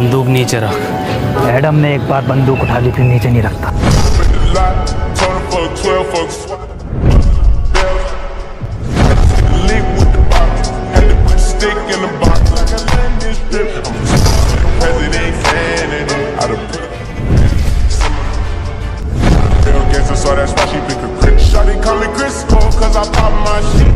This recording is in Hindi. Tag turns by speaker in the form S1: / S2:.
S1: बंदूक नीचे रख
S2: एडम ने एक बार बंदूक उठा ली फिर नीचे नहीं रखता
S3: so that's why she pick a crit. Shawty call me Crisco, cause I pop my shit.